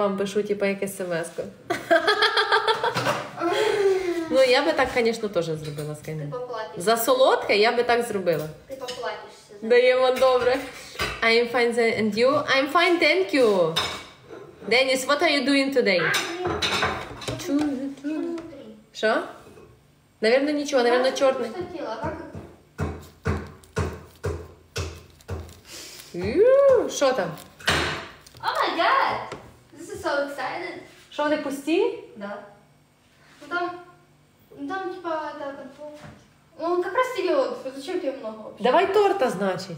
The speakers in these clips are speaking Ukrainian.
Вам пишу, типу, як смс-ку. Ну, я би так, звісно, теж зробила з Ти поплатишся. За солодке я би так зробила. Ти поплатишся. Даємо добре. I'm fine, and you? I'm fine, thank you. Денис, what are you doing today? Що? Наверно, нічого, наверно, а Що там? Oh my god! This is so excited. Що вони пусті? Да. Ну там, ну там типа это, это пол- Ну он как раз тебе вот, зачем тебе много вообще? Давай торта, значить.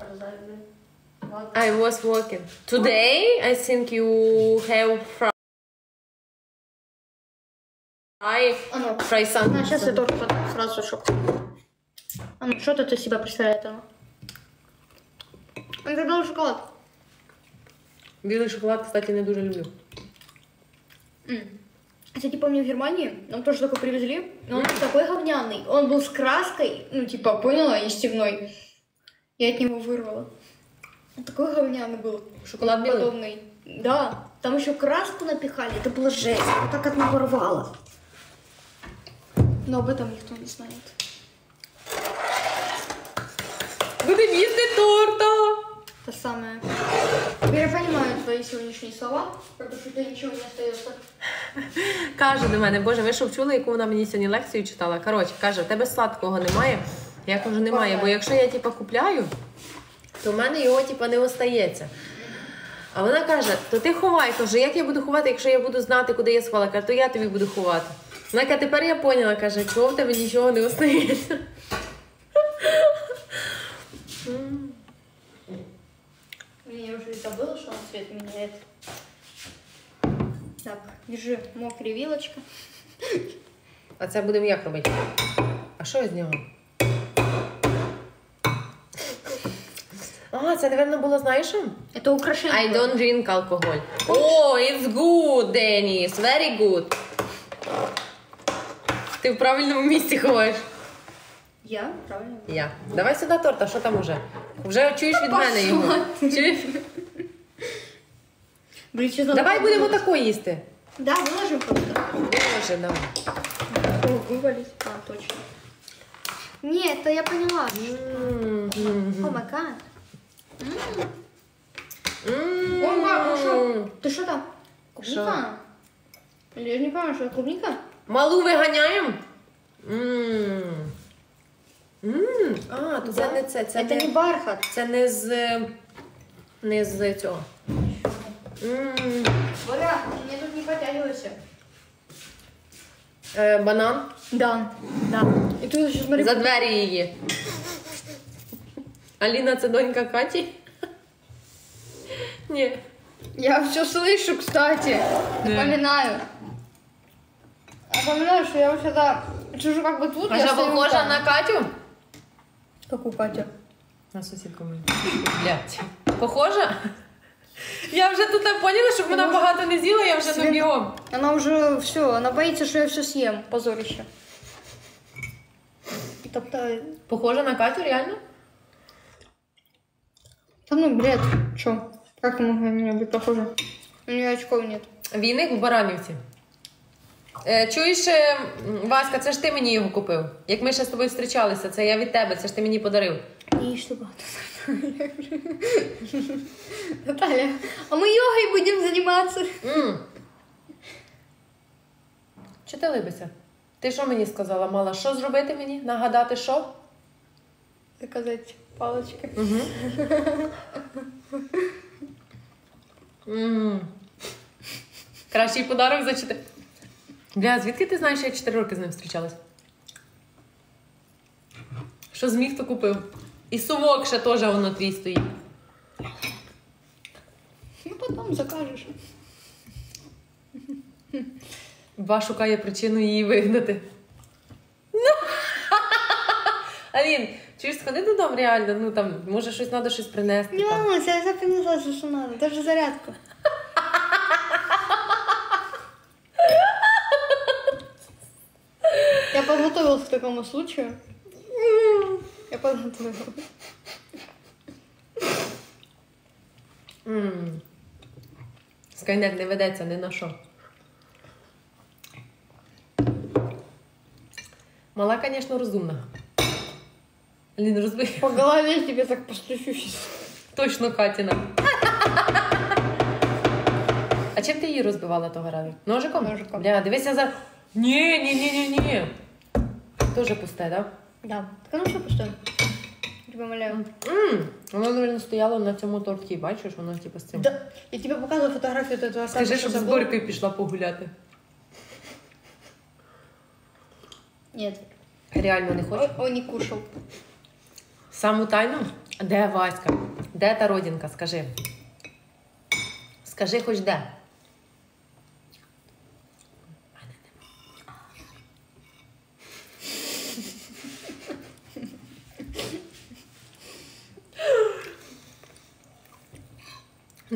Разорви. Ладно. I was walking. Today, I think you have fry. Fry, А ну, fry some. на, сейчас я торт потом сразу шоп. А ну, что тут из себя представляет оно? Это белый шоколад. Білий шоколад, кстати, не дуже люблю. Кстати, помню в Германии, нам тоже такой привезли, но он был такой говняный. Он был с краской, ну, типа, поняла, и стевной. Я от него вырвала. Он такой говняный был. Шоколад білий? Подобный. Да, там еще краску напихали, это было жесть. Вот так от него рвало. Но об этом никто не знает. Будемо їсти торта. То самое. Теперь я понимаю твои сегодняшние слова, потому что у тебя ничего не остается. Каже до мене, боже, ви що чули, яку вона мені сьогодні лекцію читала? Коротше, каже, в тебе сладкого немає. Я кажу, немає, бо якщо я типа купляю, то в мене його типа не остається. А вона каже: то ти ховай, каже, як я буду ховати, якщо я буду знати, куди я сховала, каже, то я тобі буду ховати. Вона каже, тепер я поняла, каже, чого в тебе нічого не остається. Я уже забыла, что он цвет меняет. Так, держи, мокрая вилочка. А це будемо як робити? А що з нього? А, це, напевно, було, знаєш? що? Это украшение. I don't drink alcohol. Oh, it's good, Dennis. Very good. Ти в правильному місці ховаєш. Я? Правильно. Я. Давай сюди торта, що там уже? Вже чуєш від мене його. Чуєш? Давай будемо тако їсти. Да, выложим просто. Боже, давай. О, вывалить. А, точно. Нет, это я поняла. М, О, май гад. м, О, мам, ну что? м. Ты что там? Клубника? Или я не понимаю, что это клубника? Малу виганяємо? М. М. А, то це не це. Це это не не, бархат. це не з. Не з цього. М. Мне тут не потягивайся. Е, банан. Да, да. И тут еще смотри. За двері її. Аліна, це донька Каті? Ні. Я все слышу, кстати. Напоминаю. Напоминаю, что я вообще-то сижу как бы тут. А я що стою похожа на Катю? Какую Катю? На сусідку мою. Блядь. Похожа? Я вже тут так поняла, щоб вона багато не з'їла, я вже не бігом. Она уже все, она боится, что я все съем. Позорище. Топтает. Похожа на Катю, реально? Да ну, бред. Че? Как ему на меня быть похоже? У нее очков нет. Війник в Баранівці. Е, чуєш, е, Васька, це ж ти мені його купив. Як ми ще з тобою зустрічалися, це я від тебе, це ж ти мені подарив. И что Наталья, а мы йогой будем заниматься. М. Чи ти либися? Ти що мені сказала, мала? Що зробити мені? Нагадати, що? Заказать палочки. Угу. Кращий подарок за 4. Бля, звідки ти знаєш, що я 4 роки з ним зустрічалась? Що зміг, то купив. І сувок ще теж воно твій стоїть. Ну, потом закажешь. Ба шукає причину її вигнати. Алін, чуєш, сходи додому реально, ну там, може щось треба щось принести. Не там. волнуйся, я все принесла, что надо. Даже зарядку. Я подготовилась к такому случаю. Я. М. Скайнет не ведеться ні на що. Мала, звісно, розумна. Лін, розбий. По голове тебе так постучу сейчас. Точно Катіна. А чим ти її розбивала того разу? Ножиком? Ножиком. Бля, дивися за. Ні, ні, ні, ні, ні. Тоже пусте, так? Да. Так оно все пустое. Тебя умоляю. Да? Мм, воно, мабуть, стояло на цьому торті, бачиш, воно типу з цим. Да. Я тебе показываю фотографию от этого Скажи, сада, щоб что з забыла. Горькою пішла погуляти. Нет. Реально не хочеш? Он, он не кушал. Саму тайну? Де Васька? Де та родинка? Скажи. Скажи хоч де.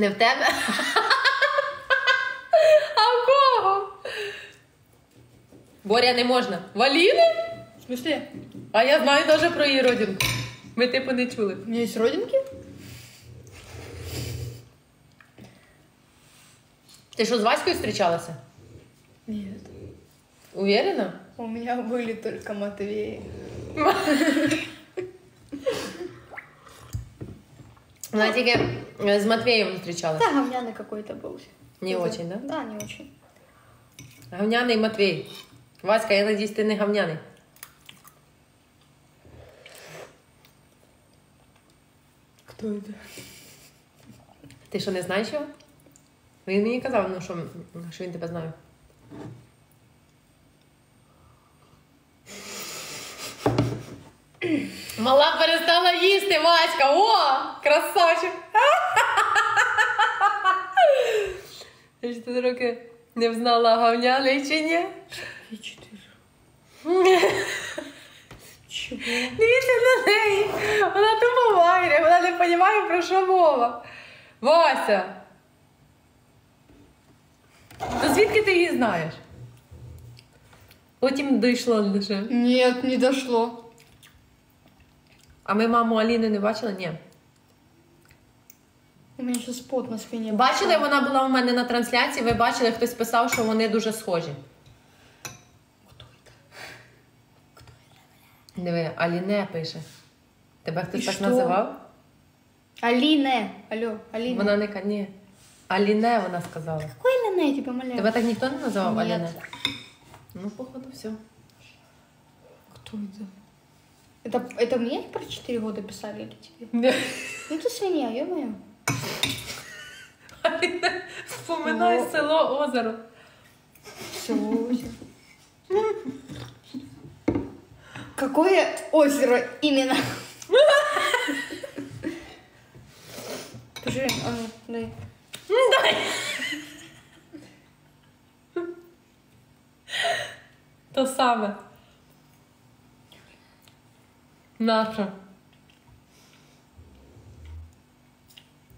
Не в тебе? А в кого? Боря не можна. Валіни? В смысле? А я знаю теж про її родинку. Ми типу не чули. У меня есть родинки? Ти що з Ваською зустрічалася? Нет. Уверена? У меня были только Матвеи. Вона тільки е, з Матвієм зустрічалася. Да, говняный какой-то был. Не Это- очень, да? Да, не очень. Гавняний Матвій. Васька, я надіюсь, ти не гавняний. Кто это? Ти що не знаєш його? Він мені казав, ну, що, що він тебе знає. Мала перестала їсти, Васька! О! Красавчик! Я ж ти роки не взнала, гавняний чи ні? Чего? Дивіться на неї. Вона тупо вайре, вона не розуміє, про що мова. Вася. То звідки ти її знаєш? Потім дійшло лише. Нет, не дошло. А ми маму Аліни не бачили? Ні. У меня сейчас пот на спине. Бачили, вона була у мене на трансляції, ви бачили, хтось писав, що вони дуже схожі. Кто это? Диви, Аліне пише. Тебе хтось І так що? називав? Алине. Алло, Алина. Вона не ка- ні. Аліне вона сказала. Какой Алине, я тебя умоляю? Тебе так ніхто не називав Ні. Аліне? Ну, походу, все. Кто это? Это, это мне про 4 года писали или тебе? Ну ты свинья, ё-моё. Вспоминай Ну. село озеро. Всё. Какое озеро именно? Скажи, а ну, дай. То саме. Наша.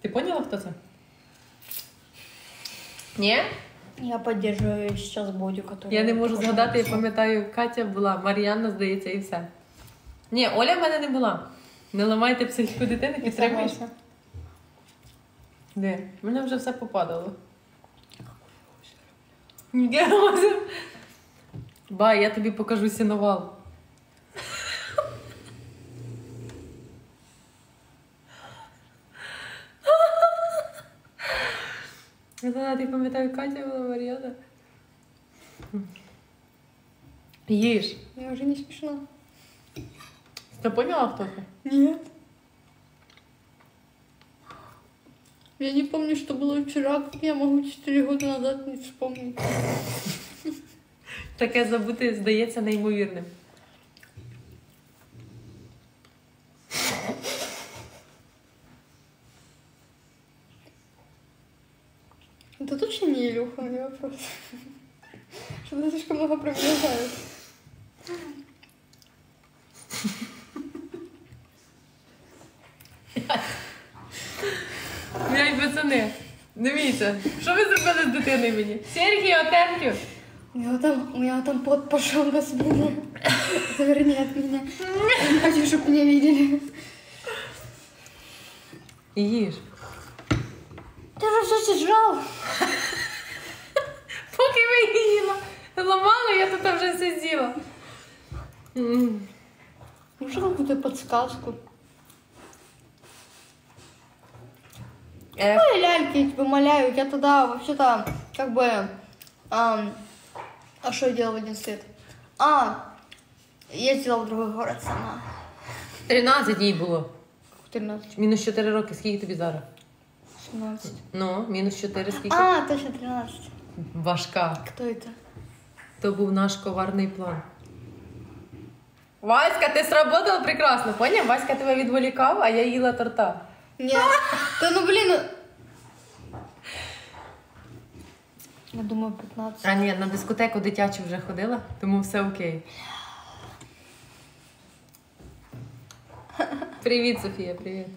Ти поняла, хто це? Ні? Я поддерживаю сейчас Бодю, который... Я не можу згадати, я пам'ятаю, Катя була, Мар'янна, здається, і все. Ні, Оля в мене не була. Не ламайте психіку дитини, підтримуєш? Де? В мене вже все попадало. Бай, я тобі покажу сіновал. Да, ти пам'ятаю, Катя була Мар'яна. Їж. Мне уже не смешно. Ти поняла, хто це? Нет. Я не помню, что было вчера, как я могу 4 года назад не вспомнить. Таке забути здається неймовірним. Это точно не Вопрос. Что-то слишком много про меня знают. Блять, пацани, дивіться, що ви зробили з дитиною мені? Сергій, отенків. У меня там, у меня там пот пошел на спину. Заверни от меня. Я не хочу, чтобы меня видели. Їж. Ты же все сжал. Поки ви їла. Ламала, я тут вже сиділа. М. Может, какую-то подсказку? Ой, ляльки, я тебя умоляю, я туда вообще-то как бы... ам, а что я делала в один свет? А, ездила в другой город сама. 13 їй було. 13, Мінус 4 роки. Скільки тобі зараз? 17. Ну, мінус 4 скільки? А, точно 13. Важка. Кто это? То був наш коварний план. Васька, ти сработала прекрасно, поняв? Васька тебе відволікав, а я їла торта. Нет. Да ну блин. ну- Я думаю, 15. А ні, на дискотеку дитячу вже ходила, тому все окей. Привіт, Софія, привіт.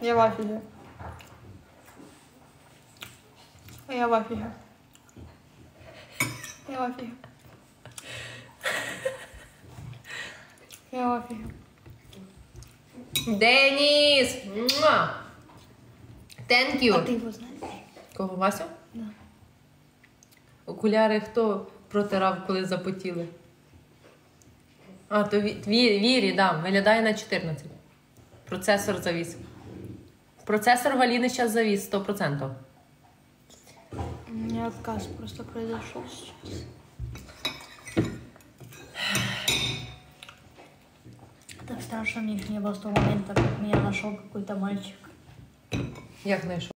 Я в. Я в афиге. Я в афиге. Я в афиге. Деніс! Муа! Thank you. А ты его знаешь? Кого Васю? Да. Окуляри хто протирав, коли запотіли? А, то ві- ві- вірі, да, виглядає на 14. Процесор завіс. Процесор в Аліни зараз завіс 100%. Меня отказ просто произошел сейчас. Так страшно мне их не было с того момента, как меня нашел какой-то мальчик. Як знайшов?